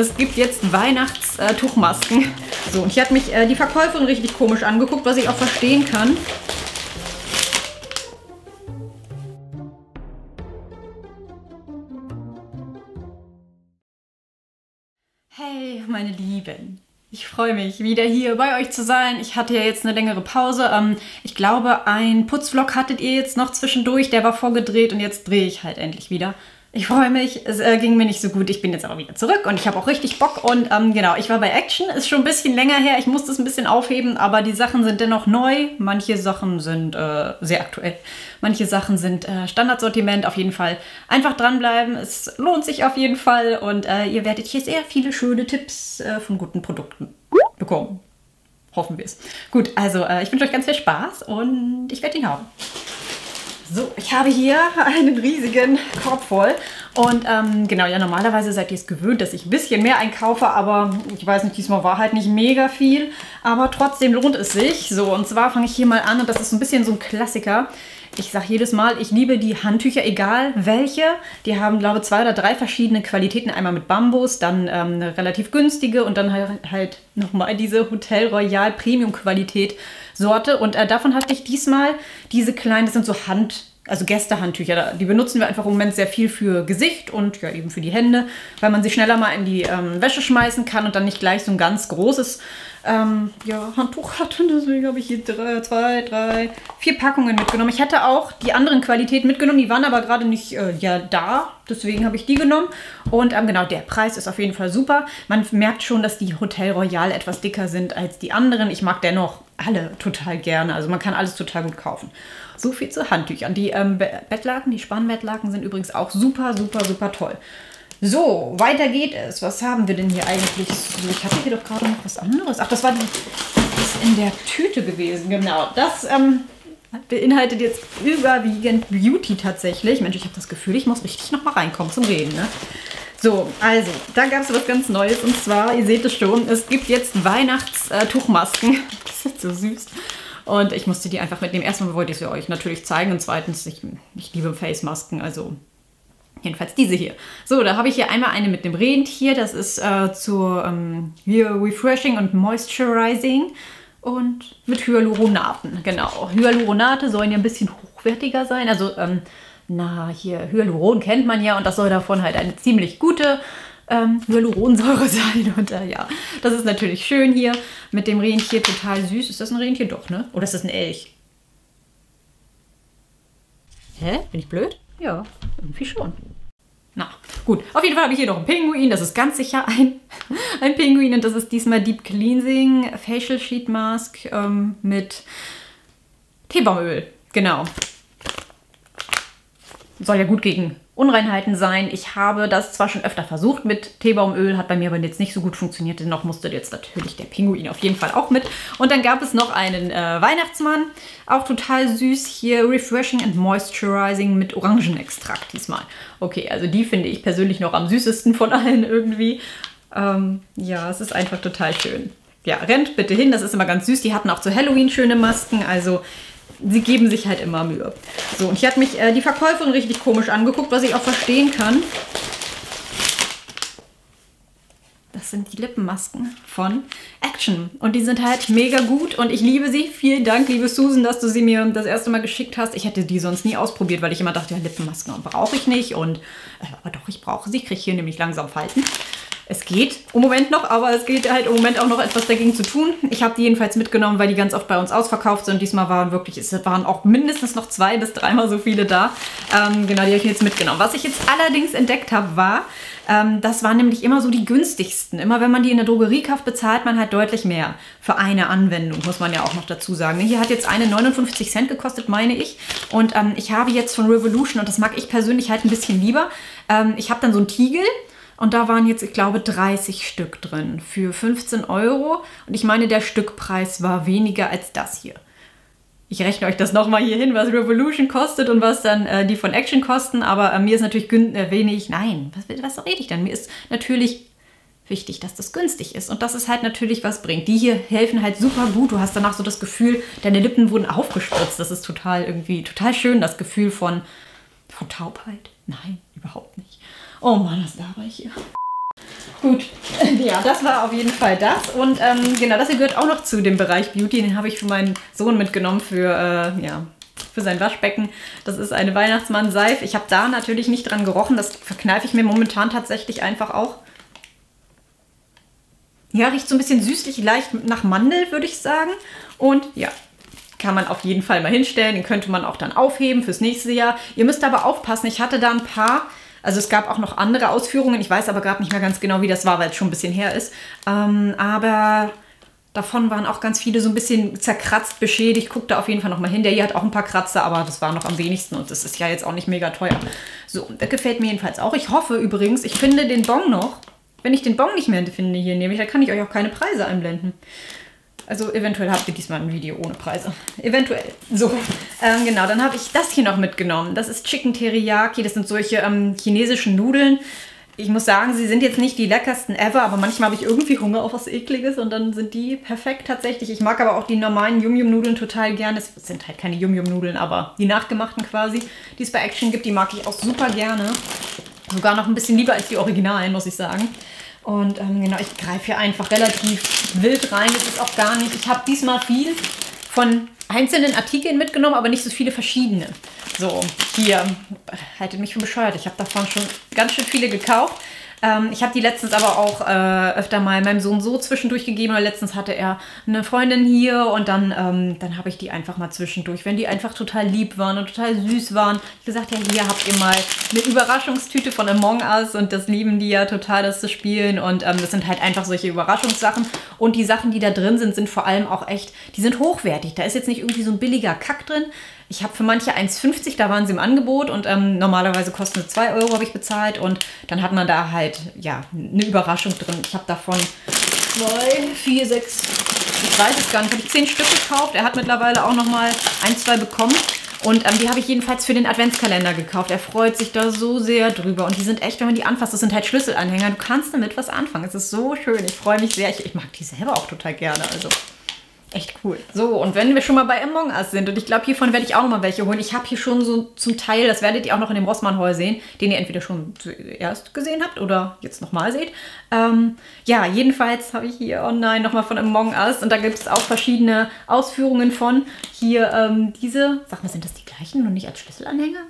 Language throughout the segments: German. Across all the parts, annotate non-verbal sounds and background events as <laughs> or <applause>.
Es gibt jetzt Weihnachtstuchmasken. So, und hier hat mich äh, die Verkäuferin richtig komisch angeguckt, was ich auch verstehen kann. Hey, meine Lieben. Ich freue mich, wieder hier bei euch zu sein. Ich hatte ja jetzt eine längere Pause. Ähm, ich glaube, ein Putzvlog hattet ihr jetzt noch zwischendurch. Der war vorgedreht und jetzt drehe ich halt endlich wieder. Ich freue mich, es äh, ging mir nicht so gut. Ich bin jetzt aber wieder zurück und ich habe auch richtig Bock. Und ähm, genau, ich war bei Action, ist schon ein bisschen länger her. Ich musste es ein bisschen aufheben, aber die Sachen sind dennoch neu. Manche Sachen sind äh, sehr aktuell. Manche Sachen sind äh, Standardsortiment. Auf jeden Fall einfach dranbleiben. Es lohnt sich auf jeden Fall und äh, ihr werdet hier sehr viele schöne Tipps äh, von guten Produkten bekommen. Hoffen wir es. Gut, also äh, ich wünsche euch ganz viel Spaß und ich werde ihn haben. So, ich habe hier einen riesigen Korb voll. Und ähm, genau, ja, normalerweise seid ihr es gewöhnt, dass ich ein bisschen mehr einkaufe, aber ich weiß nicht, diesmal war halt nicht mega viel. Aber trotzdem lohnt es sich. So, und zwar fange ich hier mal an und das ist ein bisschen so ein Klassiker. Ich sage jedes Mal, ich liebe die Handtücher, egal welche. Die haben, glaube ich, zwei oder drei verschiedene Qualitäten. Einmal mit Bambus, dann ähm, eine relativ günstige und dann halt, nochmal diese Hotel Royal Premium Qualität Sorte. Und äh, davon hatte ich diesmal diese kleinen, das sind so Hand, also Gästehandtücher. Die benutzen wir einfach im Moment sehr viel für Gesicht und ja eben für die Hände, weil man sie schneller mal in die ähm, Wäsche schmeißen kann und dann nicht gleich so ein ganz großes ähm, ja, Handtuch hat. Und deswegen habe ich hier drei, zwei, drei, vier Packungen mitgenommen. Ich hätte auch die anderen Qualitäten mitgenommen, die waren aber gerade nicht äh, ja, da. Deswegen habe ich die genommen. Und ähm, genau, der Preis ist auf jeden Fall super. Man merkt schon, dass die Hotel Royal etwas dicker sind als die anderen. Ich mag dennoch alle total gerne. Also man kann alles total gut kaufen. So viel zu Handtüchern. Die ähm, Bettlaken, die Spannbettlaken sind übrigens auch super, super, super toll. So, weiter geht es. Was haben wir denn hier eigentlich? Ich hatte hier doch gerade noch was anderes. Ach, das war die, das in der Tüte gewesen. Genau, das ähm, beinhaltet jetzt überwiegend Beauty tatsächlich. Mensch, ich habe das Gefühl, ich muss richtig noch mal reinkommen zum Reden. Ne? So, also, da gab es was ganz Neues. Und zwar, ihr seht es schon, es gibt jetzt Weihnachtstuchmasken. <laughs> das ist so süß. Und ich musste die einfach mitnehmen. Erstmal wollte ich sie euch natürlich zeigen. Und zweitens, ich, ich liebe Face-Masken. Also Jedenfalls diese hier. So, da habe ich hier einmal eine mit dem Rentier. Das ist äh, zur ähm, hier Refreshing und Moisturizing. Und mit Hyaluronaten, genau. Hyaluronate sollen ja ein bisschen hochwertiger sein. Also, ähm, na, hier, Hyaluron kennt man ja und das soll davon halt eine ziemlich gute ähm, Hyaluronsäure <laughs> sein. Und äh, ja, das ist natürlich schön hier mit dem Rentier. Total süß. Ist das ein Rentier? Doch, ne? Oder ist das ein Elch? Hä? Bin ich blöd? Ja, irgendwie schon. Gut. Auf jeden Fall habe ich hier noch einen Pinguin. Das ist ganz sicher ein, <laughs> ein Pinguin. Und das ist diesmal Deep Cleansing Facial Sheet Mask ähm, mit Teebaumöl. Genau. Soll ja gut gegen Unreinheiten sein. Ich habe das zwar schon öfter versucht mit Teebaumöl, hat bei mir aber jetzt nicht so gut funktioniert. Dennoch musste jetzt natürlich der Pinguin auf jeden Fall auch mit. Und dann gab es noch einen äh, Weihnachtsmann, auch total süß. Hier Refreshing and Moisturizing mit Orangenextrakt diesmal. Okay, also die finde ich persönlich noch am süßesten von allen irgendwie. Ähm, ja, es ist einfach total schön. Ja, rennt bitte hin, das ist immer ganz süß. Die hatten auch zu Halloween schöne Masken, also sie geben sich halt immer Mühe. So, und hier hat mich äh, die Verkäuferin richtig komisch angeguckt, was ich auch verstehen kann. Das sind die Lippenmasken von Action. Und die sind halt mega gut und ich liebe sie. Vielen Dank, liebe Susan, dass du sie mir das erste Mal geschickt hast. Ich hätte die sonst nie ausprobiert, weil ich immer dachte, ja, Lippenmasken brauche ich nicht. Und, äh, aber doch, ich brauche sie. Ich kriege hier nämlich langsam Falten. Es geht im Moment noch, aber es geht halt im Moment auch noch etwas dagegen zu tun. Ich habe die jedenfalls mitgenommen, weil die ganz oft bei uns ausverkauft sind. Diesmal waren wirklich, es waren auch mindestens noch zwei bis dreimal so viele da. Ähm, genau, die habe ich jetzt mitgenommen. Was ich jetzt allerdings entdeckt habe, war, ähm, das waren nämlich immer so die günstigsten. Immer wenn man die in der Drogerie kauft, bezahlt man halt deutlich mehr für eine Anwendung, muss man ja auch noch dazu sagen. Hier hat jetzt eine 59 Cent gekostet, meine ich. Und ähm, ich habe jetzt von Revolution, und das mag ich persönlich halt ein bisschen lieber, ähm, ich habe dann so einen Tiegel und da waren jetzt, ich glaube, 30 Stück drin für 15 Euro. Und ich meine, der Stückpreis war weniger als das hier. Ich rechne euch das nochmal hier hin, was Revolution kostet und was dann äh, die von Action kosten. Aber äh, mir ist natürlich äh, wenig. Nein, was, was rede ich denn? Mir ist natürlich wichtig, dass das günstig ist und dass es halt natürlich was bringt. Die hier helfen halt super gut. Du hast danach so das Gefühl, deine Lippen wurden aufgespritzt. Das ist total irgendwie total schön, das Gefühl von, von Taubheit. Nein, überhaupt nicht. Oh Mann, was laber ich hier? Gut, <laughs> ja, das war auf jeden Fall das. Und ähm, genau, das hier gehört auch noch zu dem Bereich Beauty. Den habe ich für meinen Sohn mitgenommen für, äh, ja, für sein Waschbecken. Das ist eine Weihnachtsmann-Seife. Ich habe da natürlich nicht dran gerochen. Das verkneife ich mir momentan tatsächlich einfach auch. Ja, riecht so ein bisschen süßlich, leicht nach Mandel, würde ich sagen. Und ja, kann man auf jeden Fall mal hinstellen. Den könnte man auch dann aufheben fürs nächste Jahr. Ihr müsst aber aufpassen, ich hatte da ein paar. Also es gab auch noch andere Ausführungen. Ich weiß aber gerade nicht mehr ganz genau, wie das war, weil es schon ein bisschen her ist. Ähm, aber davon waren auch ganz viele so ein bisschen zerkratzt, beschädigt. Guckt da auf jeden Fall nochmal hin. Der hier hat auch ein paar Kratzer, aber das war noch am wenigsten und das ist ja jetzt auch nicht mega teuer. So, das gefällt mir jedenfalls auch. Ich hoffe übrigens, ich finde den Bon noch wenn ich den Bon nicht mehr finde hier nehme, dann kann ich euch auch keine Preise einblenden. Also eventuell habt ihr diesmal ein Video ohne Preise. Eventuell. So, ähm, genau. Dann habe ich das hier noch mitgenommen. Das ist Chicken Teriyaki. Das sind solche ähm, chinesischen Nudeln. Ich muss sagen, sie sind jetzt nicht die leckersten ever, aber manchmal habe ich irgendwie Hunger auf was Ekliges und dann sind die perfekt tatsächlich. Ich mag aber auch die normalen Yum-Yum-Nudeln total gern. Es sind halt keine Yum-Yum-Nudeln, aber die nachgemachten quasi, die es bei Action gibt, die mag ich auch super gerne. Sogar noch ein bisschen lieber als die Originalen, muss ich sagen. Und ähm, genau, ich greife hier einfach relativ wild rein. Das ist auch gar nicht. Ich habe diesmal viel von einzelnen Artikeln mitgenommen, aber nicht so viele verschiedene. So, hier, haltet mich für bescheuert. Ich habe davon schon ganz schön viele gekauft. Ähm, ich habe die letztens aber auch äh, öfter mal meinem Sohn so zwischendurch gegeben. Oder letztens hatte er eine Freundin hier und dann, ähm, dann habe ich die einfach mal zwischendurch, wenn die einfach total lieb waren und total süß waren. Ich gesagt, ja, hier habt ihr mal eine Überraschungstüte von Among Us und das lieben die ja total, das zu spielen. Und ähm, das sind halt einfach solche Überraschungssachen. Und die Sachen, die da drin sind, sind vor allem auch echt, die sind hochwertig. Da ist jetzt nicht irgendwie so ein billiger Kack drin. Ich habe für manche 1,50, da waren sie im Angebot und ähm, normalerweise kosten sie 2 Euro, habe ich bezahlt. Und dann hat man da halt, ja, eine Überraschung drin. Ich habe davon 2, 4, 6, ich weiß es gar nicht, habe ich 10 Stück gekauft. Er hat mittlerweile auch nochmal ein, zwei bekommen. Und ähm, die habe ich jedenfalls für den Adventskalender gekauft. Er freut sich da so sehr drüber. Und die sind echt, wenn man die anfasst, das sind halt Schlüsselanhänger. Du kannst damit was anfangen. Es ist so schön. Ich freue mich sehr. Ich, ich mag die selber auch total gerne. Also Echt cool. So, und wenn wir schon mal bei Among Us sind, und ich glaube, hiervon werde ich auch noch mal welche holen. Ich habe hier schon so zum Teil, das werdet ihr auch noch in dem Rossmann Hall sehen, den ihr entweder schon zuerst gesehen habt oder jetzt nochmal seht. Ähm, ja, jedenfalls habe ich hier online nochmal von Among Us und da gibt es auch verschiedene Ausführungen von. Hier ähm, diese, sag mal, sind das die gleichen und nicht als Schlüsselanhänger?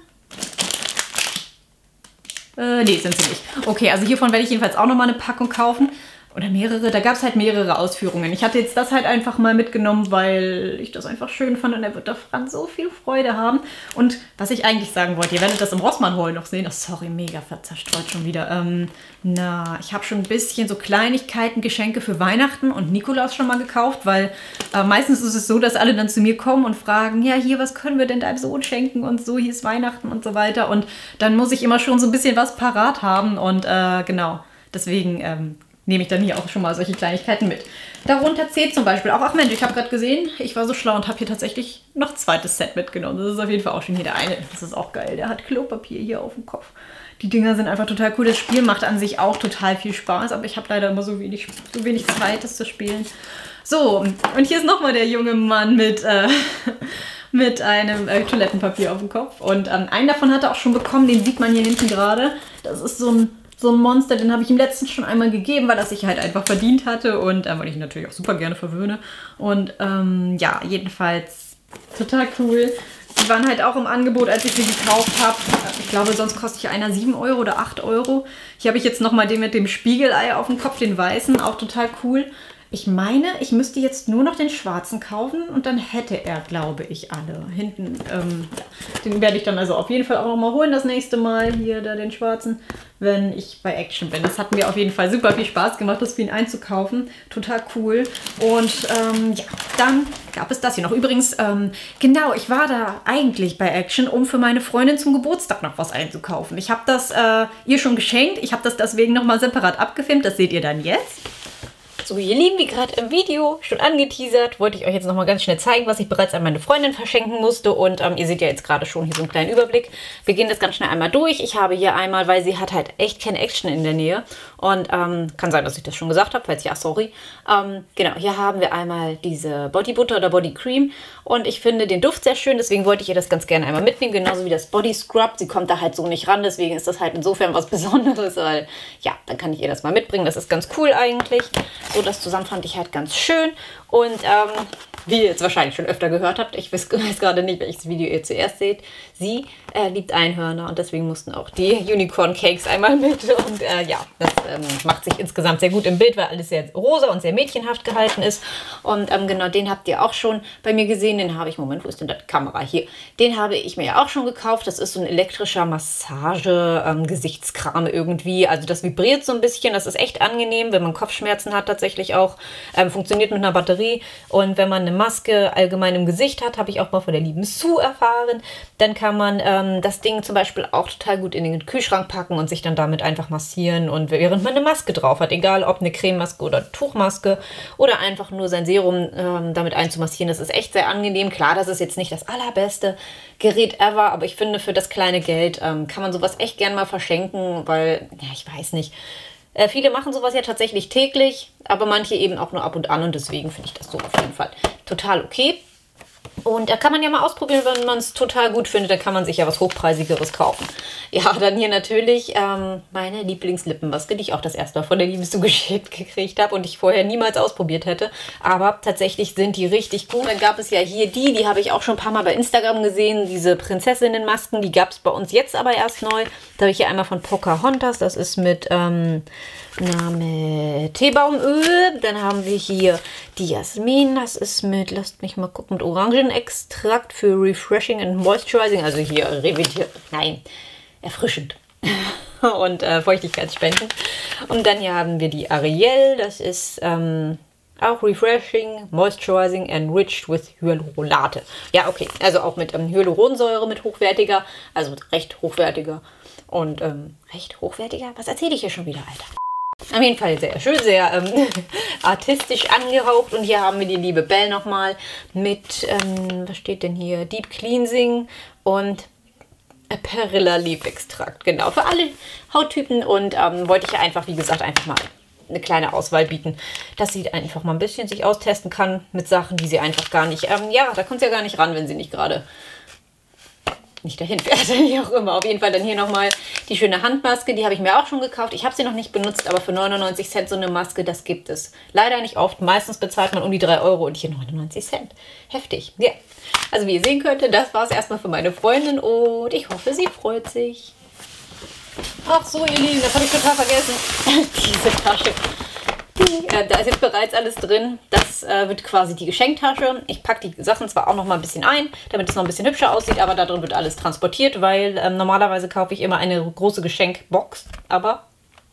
Äh, nee, sind sie nicht. Okay, also hiervon werde ich jedenfalls auch nochmal eine Packung kaufen oder mehrere, da gab es halt mehrere Ausführungen. Ich hatte jetzt das halt einfach mal mitgenommen, weil ich das einfach schön fand und er wird daran so viel Freude haben. Und was ich eigentlich sagen wollte, ihr werdet das im Rossmann Hall noch sehen. Oh, sorry, mega verzerstreut schon wieder. Ähm, na, ich habe schon ein bisschen so Kleinigkeiten, Geschenke für Weihnachten und Nikolaus schon mal gekauft, weil äh, meistens ist es so, dass alle dann zu mir kommen und fragen, ja, hier, was können wir denn deinem Sohn schenken und so, hier ist Weihnachten und so weiter. Und dann muss ich immer schon so ein bisschen was parat haben und äh, genau, deswegen ähm, nehme ich dann hier auch schon mal solche Kleinigkeiten mit. Darunter zählt zum Beispiel auch, ach Mensch, ich habe gerade gesehen, ich war so schlau und habe hier tatsächlich noch ein zweites Set mitgenommen. Das ist auf jeden Fall auch schon hier der eine. Das ist auch geil. Der hat Klopapier hier auf dem Kopf. Die Dinger sind einfach total cool. Das Spiel macht an sich auch total viel Spaß, aber ich habe leider immer so wenig, so wenig Zeit, das zu spielen. So, und hier ist nochmal der junge Mann mit, äh, <laughs> mit einem äh, Toilettenpapier auf dem Kopf. Und ähm, einen davon hat er auch schon bekommen, den sieht man hier hinten gerade. Das ist so ein so ein Monster, den habe ich ihm letztens schon einmal gegeben, weil er sich halt einfach verdient hatte und äh, weil ich ihn natürlich auch super gerne verwöhne. Und ähm, ja, jedenfalls total cool. Die waren halt auch im Angebot, als ich sie gekauft habe. Ich glaube, sonst kostet hier einer 7 Euro oder 8 Euro. Hier habe ich jetzt nochmal den mit dem Spiegelei auf dem Kopf, den weißen, auch total cool. Ich meine, ich müsste jetzt nur noch den schwarzen kaufen und dann hätte er, glaube ich, alle. Hinten, ähm, den werde ich dann also auf jeden Fall auch noch mal holen das nächste Mal. Hier, da den schwarzen, wenn ich bei Action bin. Das hat mir auf jeden Fall super viel Spaß gemacht, das für ihn einzukaufen. Total cool. Und ähm, ja, dann gab es das hier noch. Übrigens, ähm, genau, ich war da eigentlich bei Action, um für meine Freundin zum Geburtstag noch was einzukaufen. Ich habe das äh, ihr schon geschenkt. Ich habe das deswegen noch mal separat abgefilmt. Das seht ihr dann jetzt. So, ihr Lieben, wie gerade im Video schon angeteasert, wollte ich euch jetzt nochmal ganz schnell zeigen, was ich bereits an meine Freundin verschenken musste. Und ähm, ihr seht ja jetzt gerade schon hier so einen kleinen Überblick. Wir gehen das ganz schnell einmal durch. Ich habe hier einmal, weil sie hat halt echt keine Action in der Nähe. Und ähm, kann sein, dass ich das schon gesagt habe, falls ja, sorry. Ähm, genau, hier haben wir einmal diese Body Butter oder Body Cream. Und ich finde den Duft sehr schön, deswegen wollte ich ihr das ganz gerne einmal mitnehmen. Genauso wie das Body Scrub. Sie kommt da halt so nicht ran, deswegen ist das halt insofern was <laughs> Besonderes, weil ja, dann kann ich ihr das mal mitbringen. Das ist ganz cool eigentlich. So, das zusammen fand ich halt ganz schön. Und ähm, wie ihr jetzt wahrscheinlich schon öfter gehört habt, ich weiß, <laughs> weiß gerade nicht, welches Video ihr zuerst seht, sie äh, liebt Einhörner und deswegen mussten auch die Unicorn Cakes einmal mit. Und äh, ja, das ähm, macht sich insgesamt sehr gut im Bild, weil alles sehr rosa und sehr mädchenhaft gehalten ist. Und ähm, genau den habt ihr auch schon bei mir gesehen. Den habe ich, Moment, wo ist denn die Kamera? Hier. Den habe ich mir ja auch schon gekauft. Das ist so ein elektrischer Massage-Gesichtskram ähm, irgendwie. Also das vibriert so ein bisschen. Das ist echt angenehm, wenn man Kopfschmerzen hat tatsächlich auch. Ähm, funktioniert mit einer Batterie. Und wenn man eine Maske allgemein im Gesicht hat, habe ich auch mal von der lieben Sue erfahren, dann kann man ähm, das Ding zum Beispiel auch total gut in den Kühlschrank packen und sich dann damit einfach massieren und während man eine Maske drauf hat, egal ob eine Crememaske oder Tuchmaske oder einfach nur sein Serum ähm, damit einzumassieren, das ist echt sehr angenehm. Klar, das ist jetzt nicht das allerbeste Gerät ever, aber ich finde für das kleine Geld ähm, kann man sowas echt gern mal verschenken, weil, ja, ich weiß nicht, äh, viele machen sowas ja tatsächlich täglich, aber manche eben auch nur ab und an und deswegen finde ich das so auf jeden Fall total okay. Und da kann man ja mal ausprobieren, wenn man es total gut findet, dann kann man sich ja was Hochpreisigeres kaufen. Ja, dann hier natürlich ähm, meine Lieblingslippenmaske, die ich auch das erste Mal von der Liebe zugeschickt <laughs> gekriegt habe und ich vorher niemals ausprobiert hätte. Aber tatsächlich sind die richtig gut. Dann gab es ja hier die, die habe ich auch schon ein paar Mal bei Instagram gesehen, diese Prinzessinnenmasken, die gab es bei uns jetzt aber erst neu. Da habe ich hier einmal von Pocahontas, das ist mit... Ähm, Name Teebaumöl. Dann haben wir hier die Jasmin. Das ist mit, lasst mich mal gucken, mit Orangenextrakt für Refreshing and Moisturizing. Also hier revidiert, nein, erfrischend. <laughs> und äh, Feuchtigkeitsspenden. Und dann hier haben wir die Ariel. Das ist ähm, auch Refreshing, Moisturizing, Enriched with Hyaluronate. Ja, okay. Also auch mit ähm, Hyaluronsäure, mit hochwertiger, also recht hochwertiger und ähm, recht hochwertiger. Was erzähle ich hier schon wieder, Alter? Auf jeden Fall sehr schön, sehr ähm, <laughs> artistisch angehaucht. Und hier haben wir die liebe Belle nochmal mit, ähm, was steht denn hier? Deep Cleansing und Perilla Leaf Extrakt. Genau, für alle Hauttypen. Und ähm, wollte ich einfach, wie gesagt, einfach mal eine kleine Auswahl bieten, dass sie einfach mal ein bisschen sich austesten kann mit Sachen, die sie einfach gar nicht, ähm, ja, da kommt sie ja gar nicht ran, wenn sie nicht gerade nicht dahin fährt, <laughs> wie auch immer. Auf jeden Fall dann hier nochmal die schöne Handmaske, die habe ich mir auch schon gekauft. Ich habe sie noch nicht benutzt, aber für 99 Cent so eine Maske, das gibt es leider nicht oft. Meistens bezahlt man um die 3 Euro und hier 99 Cent. Heftig. Ja, also wie ihr sehen könnt, das war es erstmal für meine Freundin und ich hoffe, sie freut sich. Ach so, ihr Lieben, das habe ich total vergessen. <laughs> Diese Tasche. Äh, da ist jetzt bereits alles drin. Das äh, wird quasi die Geschenktasche. Ich packe die Sachen zwar auch noch mal ein bisschen ein, damit es noch ein bisschen hübscher aussieht, aber da drin wird alles transportiert, weil ähm, normalerweise kaufe ich immer eine große Geschenkbox, aber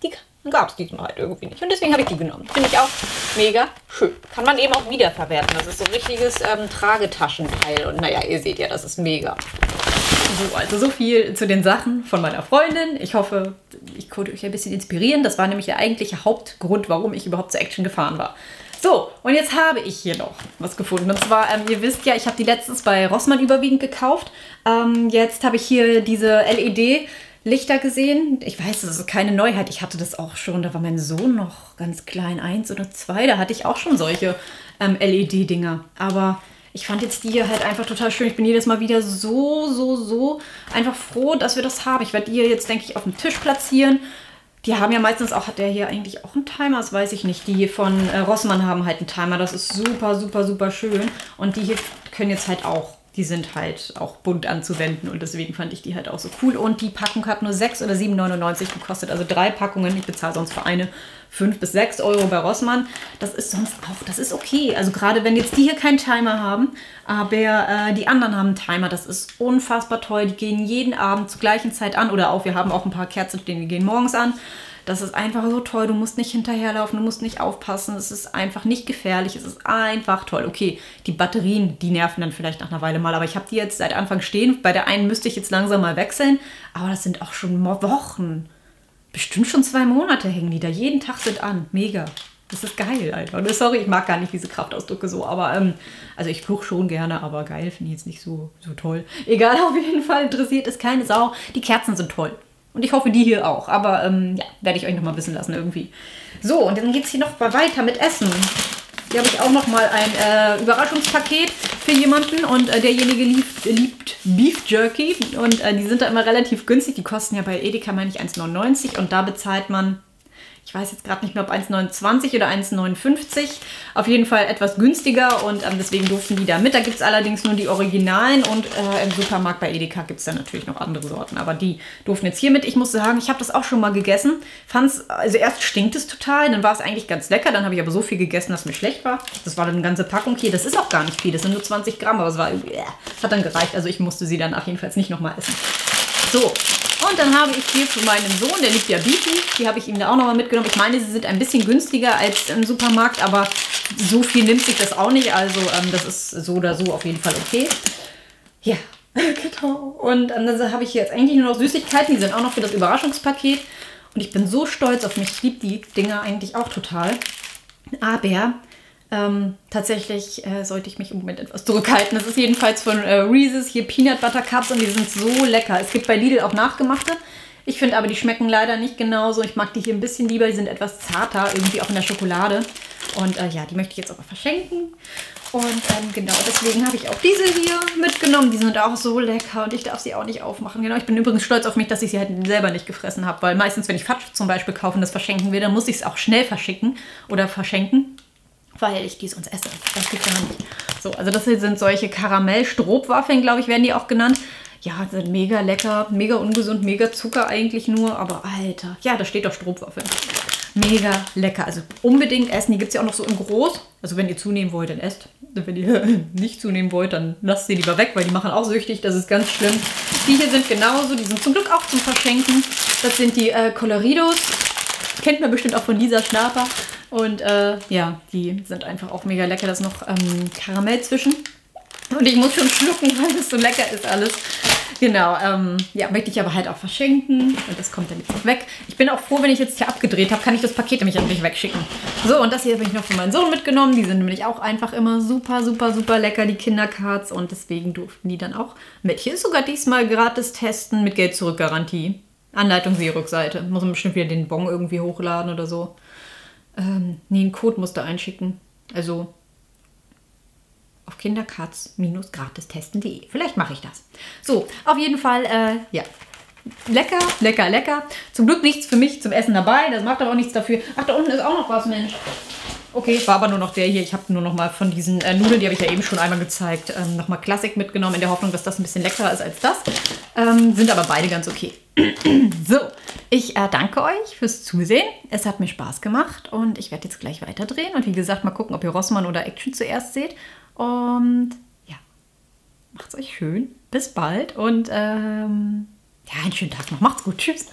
die gab es diesmal halt irgendwie nicht. Und deswegen habe ich die genommen. Finde ich auch mega schön. Kann man eben auch wiederverwerten. Das ist so ein richtiges ähm, Tragetaschenteil. Und naja, ihr seht ja, das ist mega. So, also so viel zu den Sachen von meiner Freundin. Ich hoffe, ich konnte euch ein bisschen inspirieren. Das war nämlich der eigentliche Hauptgrund, warum ich überhaupt zur Action gefahren war. So, und jetzt habe ich hier noch was gefunden. Und zwar, ähm, ihr wisst ja, ich habe die letztens bei Rossmann überwiegend gekauft. Ähm, jetzt habe ich hier diese LED-Lichter gesehen. Ich weiß, das ist keine Neuheit. Ich hatte das auch schon. Da war mein Sohn noch ganz klein, eins oder zwei. Da hatte ich auch schon solche ähm, LED-Dinger. Aber ich fand jetzt die hier halt einfach total schön. Ich bin jedes Mal wieder so, so, so einfach froh, dass wir das haben. Ich werde die hier jetzt, denke ich, auf dem Tisch platzieren. Die haben ja meistens auch, hat der hier eigentlich auch einen Timer? Das weiß ich nicht. Die von äh, Rossmann haben halt einen Timer. Das ist super, super, super schön. Und die hier können jetzt halt auch die sind halt auch bunt anzuwenden und deswegen fand ich die halt auch so cool. Und die Packung hat nur 6 oder 7,99 gekostet, also drei Packungen. Ich bezahle sonst für eine 5 bis 6 Euro bei Rossmann. Das ist sonst auch, das ist okay. Also gerade wenn jetzt die hier keinen Timer haben, aber äh, die anderen haben einen Timer, das ist unfassbar toll. Die gehen jeden Abend zur gleichen Zeit an oder auch, wir haben auch ein paar Kerzen, die gehen morgens an. Das ist einfach so toll. Du musst nicht hinterherlaufen, du musst nicht aufpassen. Es ist einfach nicht gefährlich. Es ist einfach toll. Okay, die Batterien, die nerven dann vielleicht nach einer Weile mal. Aber ich habe die jetzt seit Anfang stehen. Bei der einen müsste ich jetzt langsam mal wechseln. Aber das sind auch schon Wochen. Bestimmt schon zwei Monate hängen die da. Jeden Tag sind an. Mega. Das ist geil einfach. Und sorry, ich mag gar nicht diese Kraftausdrücke so, aber ähm, also ich fluch schon gerne, aber geil finde ich jetzt nicht so, so toll. Egal, <laughs> auf jeden Fall interessiert es keine Sau. Die Kerzen sind toll. Und ich hoffe, die hier auch. Aber ähm, ja, werde ich euch nochmal wissen lassen irgendwie. So, und dann geht es hier noch mal weiter mit Essen. Hier habe ich auch noch mal ein äh, Überraschungspaket für jemanden und äh, derjenige liebt, liebt, Beef Jerky und äh, die sind da immer relativ günstig. Die kosten ja bei Edeka, meine ich, 1,99 und da bezahlt man ich weiß jetzt gerade nicht mehr, ob 1,29 oder 1,59. Auf jeden Fall etwas günstiger und ähm, deswegen durften die da mit. Da gibt es allerdings nur die Originalen und äh, im Supermarkt bei Edeka gibt es dann natürlich noch andere Sorten. Aber die durften jetzt hier mit. Ich muss sagen, ich habe das auch schon mal gegessen. Fand's, also erst stinkt es total, dann war es eigentlich ganz lecker. Dann habe ich aber so viel gegessen, dass mir schlecht war. Das war dann eine ganze Packung hier. Das ist auch gar nicht viel, das sind nur 20 Gramm, aber es war, äh, hat dann gereicht. Also ich musste sie danach jedenfalls nicht nochmal essen. So, und dann habe ich hier für meinen Sohn, der liebt ja Beefy, die habe ich ihm da auch nochmal mitgenommen. Ich meine, sie sind ein bisschen günstiger als im Supermarkt, aber so viel nimmt sich das auch nicht. Also ähm, das ist so oder so auf jeden Fall okay. Ja, <laughs> genau. Und ähm, dann habe ich hier jetzt eigentlich nur noch Süßigkeiten. Die sind auch noch für das Überraschungspaket. Und ich bin so stolz auf mich. Ich liebe die Dinger eigentlich auch total. Aber ähm, tatsächlich äh, sollte ich mich im Moment etwas zurückhalten. Das ist jedenfalls von äh, Reese's hier Peanut Butter Cups und die sind so lecker. Es gibt bei Lidl auch nachgemachte. Ich finde aber, die schmecken leider nicht genauso. Ich mag die hier ein bisschen lieber. Die sind etwas zarter, irgendwie auch in der Schokolade. Und äh, ja, die möchte ich jetzt aber verschenken. Und ähm, genau, deswegen habe ich auch diese hier mitgenommen. Die sind auch so lecker und ich darf sie auch nicht aufmachen. Genau, ich bin übrigens stolz auf mich, dass ich sie halt selber nicht gefressen habe. Weil meistens, wenn ich Fatsch zum Beispiel kaufe und das verschenken will, dann muss ich es auch schnell verschicken oder verschenken weil ich die sonst esse. Das geht gar nicht. So, also das hier sind solche Karamell-Strohwaffeln, glaube ich, werden die auch genannt. Ja, sind mega lecker, mega ungesund, mega Zucker eigentlich nur, aber Alter. Ja, da steht doch Strohwaffeln. Mega lecker. Also unbedingt essen. Die gibt es ja auch noch so in groß. Also wenn ihr zunehmen wollt, dann esst. Wenn ihr <laughs> nicht zunehmen wollt, dann lasst sie lieber weg, weil die machen auch süchtig. Das ist ganz schlimm. Die hier sind genauso. Die sind zum Glück auch zum Verschenken. Das sind die äh, Coloridos. Kennt man bestimmt auch von Lisa Schnaper. Und äh, ja, die sind einfach auch mega lecker. Da ist noch ähm, Karamell zwischen. Und ich muss schon schlucken, <laughs> weil es so lecker ist alles. Genau, ähm, ja, möchte ich aber halt auch verschenken. Und das kommt dann jetzt noch weg. Ich bin auch froh, wenn ich jetzt hier abgedreht habe, kann ich das Paket nämlich endlich wegschicken. So, und das hier habe ich noch von meinem Sohn mitgenommen. Die sind nämlich auch einfach immer super, super, super lecker, die Kindercards. Und deswegen durften die dann auch mit. Hier ist sogar diesmal gratis testen mit Geld-Zurück-Garantie. Anleitung Seerückseite. Muss man bestimmt wieder den Bon irgendwie hochladen oder so. Ähm, nee, einen Code musste einschicken. Also auf kinderkatz-gratistesten.de. Vielleicht mache ich das. So, auf jeden Fall, äh, ja. Lecker, lecker, lecker. Zum Glück nichts für mich zum Essen dabei. Das macht aber auch nichts dafür. Ach, da unten ist auch noch was, Mensch. Okay, war aber nur noch der hier. Ich habe nur noch mal von diesen äh, Nudeln, die habe ich ja eben schon einmal gezeigt, ähm, noch mal Klassik mitgenommen, in der Hoffnung, dass das ein bisschen leckerer ist als das. Ähm, sind aber beide ganz okay. So, ich äh, danke euch fürs Zusehen. Es hat mir Spaß gemacht und ich werde jetzt gleich weiterdrehen. Und wie gesagt, mal gucken, ob ihr Rossmann oder Action zuerst seht. Und ja, macht's euch schön. Bis bald und ähm, ja, einen schönen Tag noch. Macht's gut. Tschüss.